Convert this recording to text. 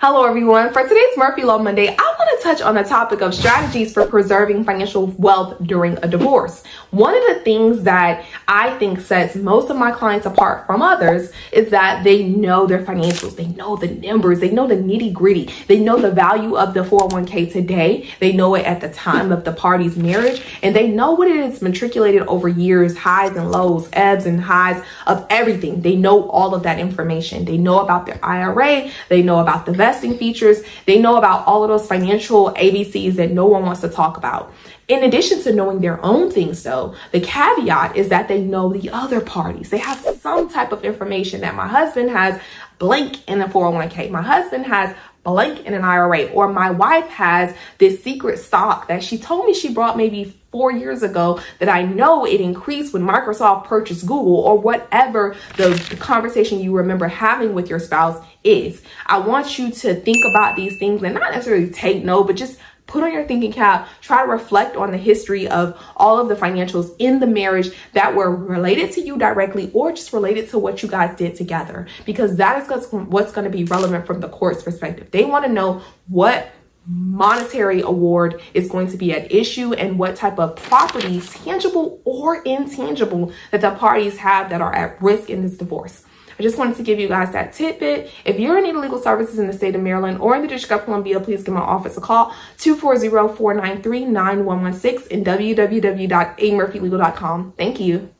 Hello everyone. For today's Murphy Law Monday, I touch on the topic of strategies for preserving financial wealth during a divorce. One of the things that I think sets most of my clients apart from others is that they know their financials. They know the numbers. They know the nitty gritty. They know the value of the 401k today. They know it at the time of the party's marriage and they know what it is matriculated over years, highs and lows, ebbs and highs of everything. They know all of that information. They know about their IRA. They know about the investing features. They know about all of those financial ABCs that no one wants to talk about. In addition to knowing their own things, though, the caveat is that they know the other parties. They have some type of information that my husband has blank in the 401k. My husband has blank in an IRA, or my wife has this secret stock that she told me she brought maybe four years ago that I know it increased when Microsoft purchased Google or whatever the, the, conversation you remember having with your spouse is. I want you to think about these things and not necessarily take note, but just put on your thinking cap, try to reflect on the history of all of the financials in the marriage that were related to you directly or just related to what you guys did together, because that is what's going to be relevant from the court's perspective. They want to know what monetary award is going to be at issue and what type of property, tangible or intangible, that the parties have that are at risk in this divorce. I just wanted to give you guys that tidbit. If you're in need of legal services in the state of Maryland or in the District of Columbia, please give my office a call, 240-493-9116 and www.amurphylegal.com. Thank you.